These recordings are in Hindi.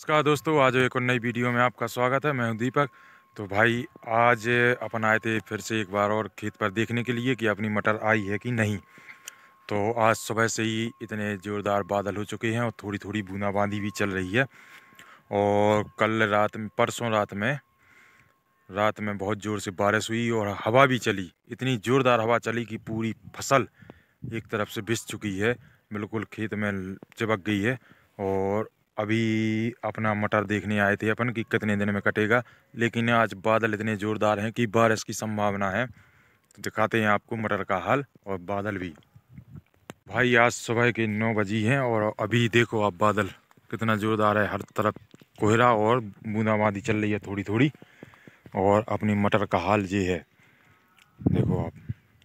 नमस्कार दोस्तों, आज एक और नई वीडियो में आपका स्वागत है। मैं हूँ दीपक। तो भाई, आज अपन आए थे फिर से एक बार और खेत पर देखने के लिए कि अपनी मटर आई है कि नहीं। तो आज सुबह से ही इतने ज़ोरदार बादल हो चुके हैं और थोड़ी थोड़ी बूंदाबांदी भी चल रही है। और कल रात में, परसों रात में रात में बहुत ज़ोर से बारिश हुई और हवा भी चली। इतनी ज़ोरदार हवा चली कि पूरी फ़सल एक तरफ़ से बिस चुकी है। बिल्कुल खेत में चिपक गई है और अभी अपना मटर देखने आए थे अपन कि कितने दिन में कटेगा, लेकिन आज बादल इतने ज़ोरदार हैं कि बारिश की संभावना है। तो दिखाते हैं आपको मटर का हाल और बादल भी। भाई, आज सुबह के नौ बजी हैं और अभी देखो आप बादल कितना ज़ोरदार है। हर तरफ़ कोहरा और बूंदाबांदी चल रही है थोड़ी थोड़ी और अपनी मटर का हाल ये है। देखो आप,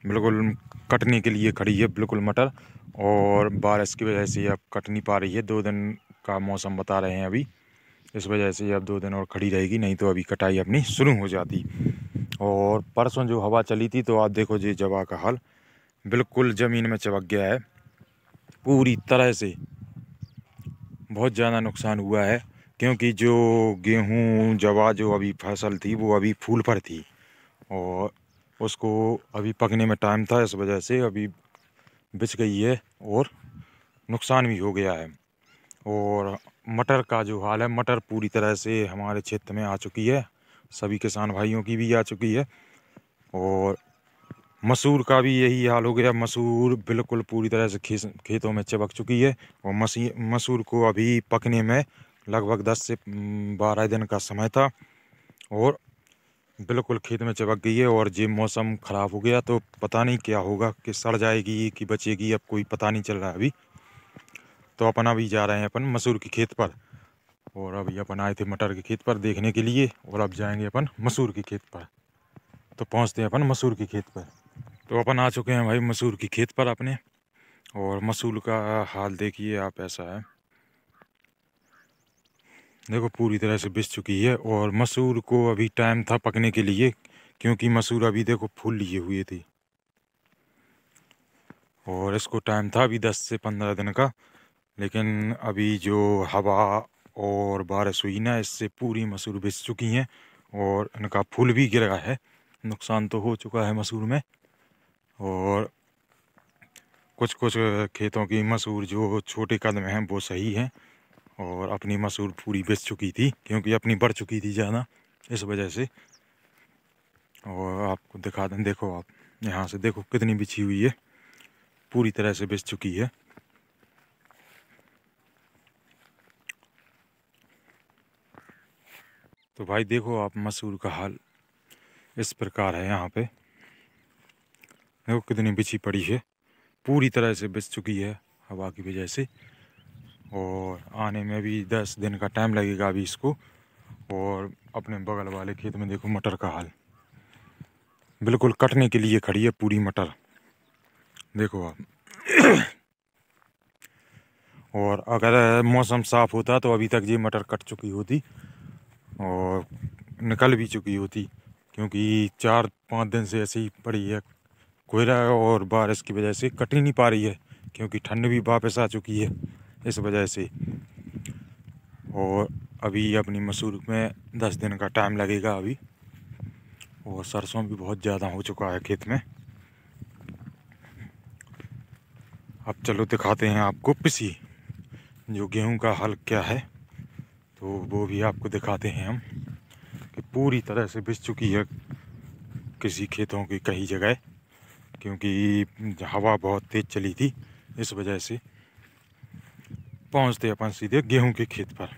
बिल्कुल कटने के लिए खड़ी है बिल्कुल मटर और बारिश की वजह से अब कट नहीं पा रही है। दो दिन का मौसम बता रहे हैं अभी। इस वजह से अब दो दिन और खड़ी रहेगी, नहीं तो अभी कटाई अपनी शुरू हो जाती। और परसों जो हवा चली थी तो आप देखो जी जवा का हाल। बिल्कुल ज़मीन में चबक गया है। पूरी तरह से बहुत ज़्यादा नुकसान हुआ है, क्योंकि जो गेहूँ, जवा जो अभी फ़सल थी, वो अभी फूल पर थी। और उसको अभी पकने में टाइम था, इस वजह से अभी बिछ गई है और नुकसान भी हो गया है। और मटर का जो हाल है, मटर पूरी तरह से हमारे क्षेत्र में आ चुकी है। सभी किसान भाइयों की भी आ चुकी है और मसूर का भी यही हाल हो गया। मसूर बिल्कुल पूरी तरह से खे खेतों में चिपक चुकी है और मसी, मसूर को अभी पकने में लगभग दस से बारह दिन का समय था और बिल्कुल खेत में चिपक गई है और ये मौसम ख़राब हो गया तो पता नहीं क्या होगा, कि सड़ जाएगी कि बचेगी, अब कोई पता नहीं चल रहा अभी। तो अपन अभी जा रहे हैं अपन मसूर के खेत पर। और अभी अपन आए थे मटर के खेत पर देखने के लिए, और अब जाएँगे अपन मसूर के खेत पर। तो पहुँचते हैं अपन मसूर के खेत पर। तो अपन आ चुके हैं भाई मसूर के खेत पर अपने। और मसूर का हाल देखिए आप, ऐसा है। देखो, पूरी तरह से बिछ चुकी है। और मसूर को अभी टाइम था पकने के लिए, क्योंकि मसूर अभी देखो फूल लिए हुए थी। और इसको टाइम था अभी दस से पंद्रह दिन का। लेकिन अभी जो हवा और बारिश हुई ना, इससे पूरी मसूर बिछ चुकी हैं और इनका फूल भी गिरा है। नुकसान तो हो चुका है मसूर में। और कुछ कुछ खेतों की मसूर जो छोटे कदम हैं, वो सही हैं और अपनी मसूर पूरी बेच चुकी थी, क्योंकि अपनी बढ़ चुकी थी ज़्यादा इस वजह से। और आपको दिखा दें, देखो आप, यहाँ से देखो कितनी बिछी हुई है। पूरी तरह से बेच चुकी है। तो भाई देखो आप मसूर का हाल। इस प्रकार है यहाँ पे। देखो कितनी बिछी पड़ी है। पूरी तरह से बिछ चुकी है हवा की वजह से। और आने में भी दस दिन का टाइम लगेगा अभी इसको। और अपने बगल वाले खेत में देखो मटर का हाल। बिल्कुल कटने के लिए खड़ी है पूरी मटर। देखो आप। और अगर मौसम साफ़ होता तो अभी तक ये मटर कट चुकी होती। और निकल भी चुकी होती, क्योंकि चार पाँच दिन से ऐसे ही पड़ी है। कोयला और बारिश की वजह से कट ही नहीं पा रही है, क्योंकि ठंड भी वापस आ चुकी है इस वजह से। और अभी अपनी मसूर में दस दिन का टाइम लगेगा अभी, और सरसों भी बहुत ज़्यादा हो चुका है खेत में। अब चलो दिखाते हैं आपको पिसी, जो गेहूँ का हल क्या है। तो वो भी आपको दिखाते हैं हम कि पूरी तरह से बिछ चुकी है किसी खेतों की कई जगह, क्योंकि हवा बहुत तेज़ चली थी, इस वजह से पहुँचते अपन सीधे गेहूँ के खेत पर।